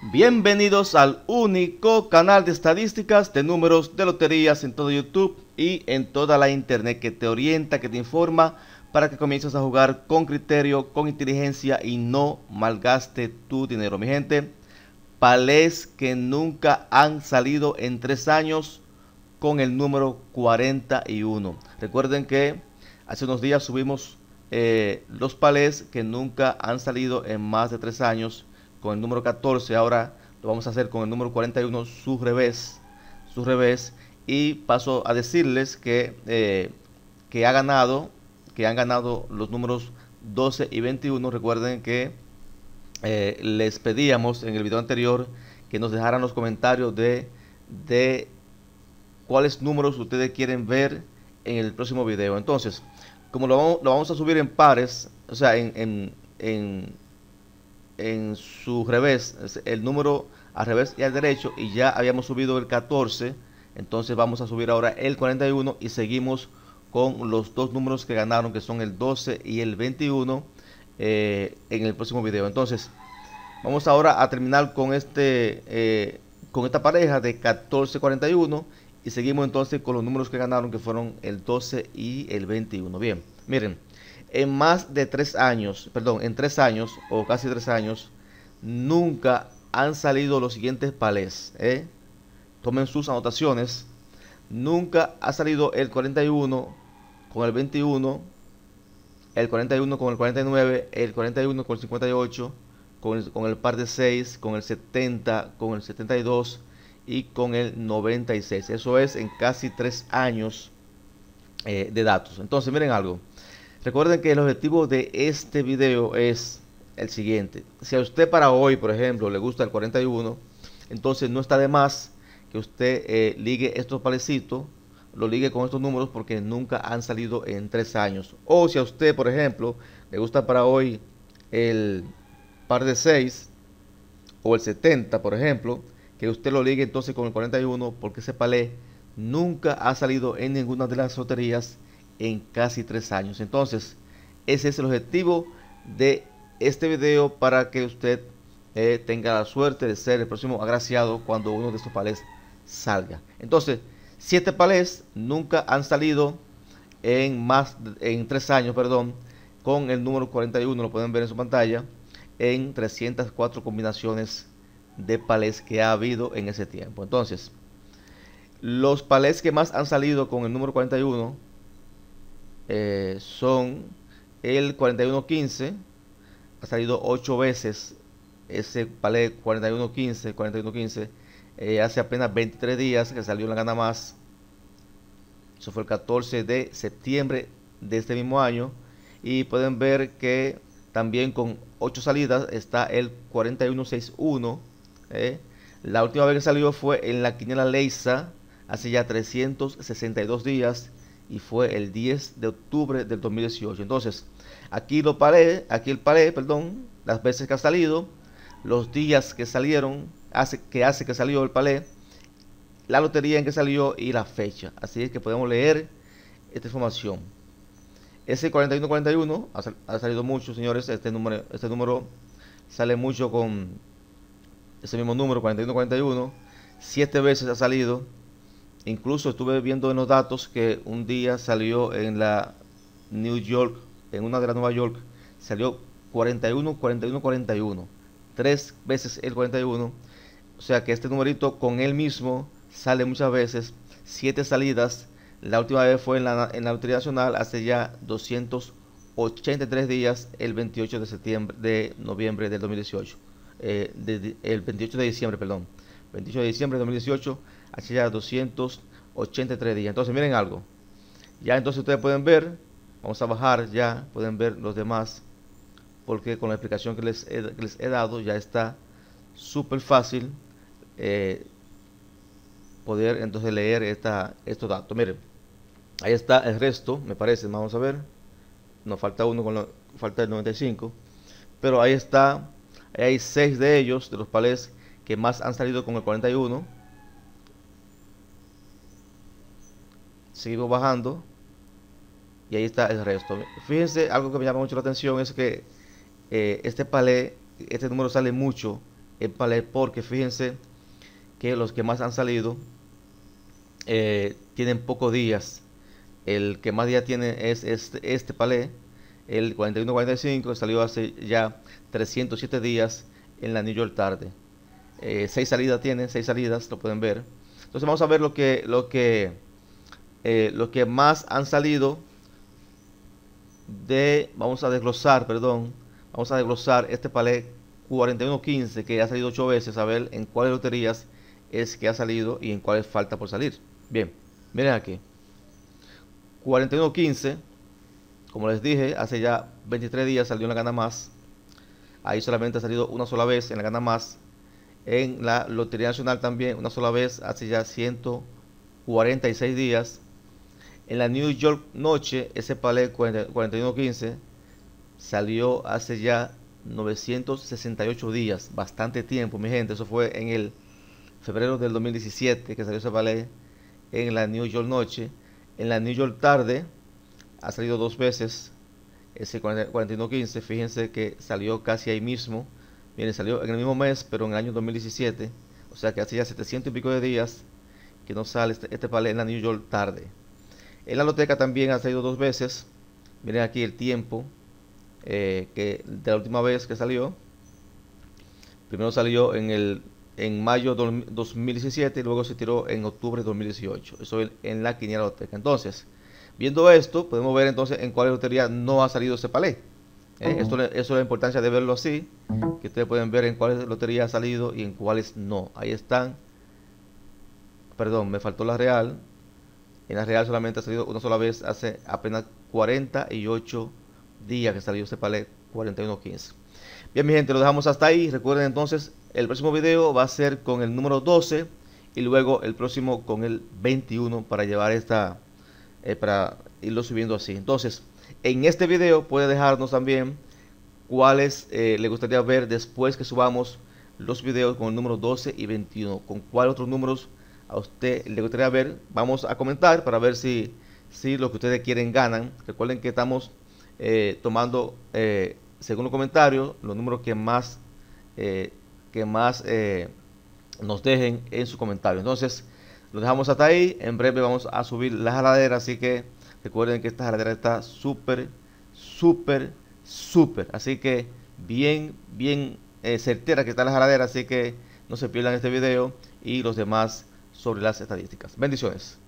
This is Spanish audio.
Bienvenidos al único canal de estadísticas de números de loterías en todo YouTube y en toda la internet que te orienta, que te informa para que comiences a jugar con criterio, con inteligencia y no malgaste tu dinero. Mi gente, palés que nunca han salido en tres años con el número 41. Recuerden que hace unos días subimos eh, los palés que nunca han salido en más de tres años con el número 14, ahora lo vamos a hacer con el número 41, su revés, su revés, y paso a decirles que, eh, que ha ganado, que han ganado los números 12 y 21, recuerden que eh, les pedíamos en el video anterior que nos dejaran los comentarios de, de cuáles números ustedes quieren ver en el próximo video. Entonces, como lo vamos, lo vamos a subir en pares, o sea, en, en en su revés, el número al revés y al derecho, y ya habíamos subido el 14, entonces vamos a subir ahora el 41 y seguimos con los dos números que ganaron, que son el 12 y el 21, eh, en el próximo video. Entonces, vamos ahora a terminar con este eh, con esta pareja de 14-41 y seguimos entonces con los números que ganaron, que fueron el 12 y el 21. Bien, miren en más de tres años, perdón, en tres años o casi tres años, nunca han salido los siguientes palés. ¿eh? Tomen sus anotaciones. Nunca ha salido el 41 con el 21, el 41 con el 49, el 41 con el 58, con el, con el par de 6, con el 70, con el 72 y con el 96. Eso es en casi tres años eh, de datos. Entonces, miren algo. Recuerden que el objetivo de este video es el siguiente. Si a usted para hoy, por ejemplo, le gusta el 41, entonces no está de más que usted eh, ligue estos palecitos, lo ligue con estos números porque nunca han salido en tres años. O si a usted, por ejemplo, le gusta para hoy el par de 6 o el 70, por ejemplo, que usted lo ligue entonces con el 41 porque ese palé nunca ha salido en ninguna de las loterías en casi tres años. Entonces, ese es el objetivo de este video para que usted eh, tenga la suerte de ser el próximo agraciado cuando uno de estos palés salga. Entonces, siete palés nunca han salido en más en tres años, perdón, con el número 41, lo pueden ver en su pantalla, en 304 combinaciones de palés que ha habido en ese tiempo. Entonces, los palés que más han salido con el número 41 eh, son el 4115, ha salido 8 veces ese palé 4115, 4115, eh, hace apenas 23 días que salió la gana más. Eso fue el 14 de septiembre de este mismo año. Y pueden ver que también con 8 salidas está el 4161. Eh. La última vez que salió fue en la quiniela Leisa, hace ya 362 días y fue el 10 de octubre del 2018. Entonces, aquí lo paré, aquí el paré, perdón, las veces que ha salido, los días que salieron, hace, que hace que salió el palé, la lotería en que salió y la fecha. Así es que podemos leer esta información. Ese 4141 ha, ha salido mucho, señores. Este número, este número sale mucho con ese mismo número, 4141. Siete veces ha salido Incluso estuve viendo en los datos que un día salió en la New York, en una de las Nueva York, salió 41, 41, 41. Tres veces el 41. O sea que este numerito con él mismo sale muchas veces. Siete salidas. La última vez fue en la, en la Lotería Nacional hace ya 283 días, el 28 de septiembre, de noviembre del 2018. Eh, el 28 de diciembre, perdón. 28 de diciembre de 2018 hace ya 283 días. Entonces miren algo. Ya entonces ustedes pueden ver, vamos a bajar ya, pueden ver los demás, porque con la explicación que les he, les he dado ya está súper fácil eh, poder entonces leer esta, estos datos. Miren, ahí está el resto, me parece, vamos a ver. Nos falta uno con lo, falta el 95, pero ahí está, hay seis de ellos, de los palés que más han salido con el 41 seguimos bajando y ahí está el resto. Fíjense, algo que me llama mucho la atención es que eh, este palé, este número sale mucho el palé porque fíjense que los que más han salido eh, tienen pocos días. El que más días tiene es este, este palé, el 41-45, salió hace ya 307 días en la New York tarde. Eh, seis salidas tiene, seis salidas, lo pueden ver. Entonces vamos a ver lo que, lo que, eh, lo que más han salido de, vamos a desglosar, perdón, vamos a desglosar este palé 4115 que ha salido ocho veces, a ver en cuáles loterías es que ha salido y en cuáles falta por salir. Bien, miren aquí. 4115, como les dije, hace ya 23 días salió en la gana más. Ahí solamente ha salido una sola vez en la gana más. En la Lotería Nacional también una sola vez hace ya 146 días. En la New York Noche, ese palé 4115 salió hace ya 968 días, bastante tiempo, mi gente. Eso fue en el febrero del 2017 que salió ese ballet en la New York Noche. En la New York Tarde ha salido dos veces ese 4115. Fíjense que salió casi ahí mismo. Miren, salió en el mismo mes, pero en el año 2017. O sea que hace ya 700 y pico de días que no sale este, este palé en la New York Tarde. En la loteca también ha salido dos veces. Miren aquí el tiempo eh, que de la última vez que salió. Primero salió en el en mayo de 2017 y luego se tiró en octubre de 2018. Eso en la quiniela loteca. Entonces, viendo esto, podemos ver entonces en cuál lotería no ha salido ese palé. Eh, esto, eso es la importancia de verlo así, que ustedes pueden ver en cuáles loterías ha salido y en cuáles no. Ahí están. Perdón, me faltó la real. En la real solamente ha salido una sola vez hace apenas 48 días que salió ese palé 4115. Bien, mi gente, lo dejamos hasta ahí. Recuerden entonces, el próximo video va a ser con el número 12 y luego el próximo con el 21 para llevar esta, eh, para irlo subiendo así. Entonces, en este video puede dejarnos también cuáles eh, le gustaría ver después que subamos los videos con el número 12 y 21. Con cuáles otros números a usted le gustaría ver. Vamos a comentar para ver si, si lo que ustedes quieren ganan. Recuerden que estamos eh, tomando según los comentarios, los números que más, eh, que más eh, nos dejen en su comentario. Entonces, lo dejamos hasta ahí. En breve vamos a subir la jaladera, así que recuerden que esta jaladera está súper, súper, súper. Así que bien, bien eh, certera que está la jaladera, así que no se pierdan este video y los demás sobre las estadísticas. Bendiciones.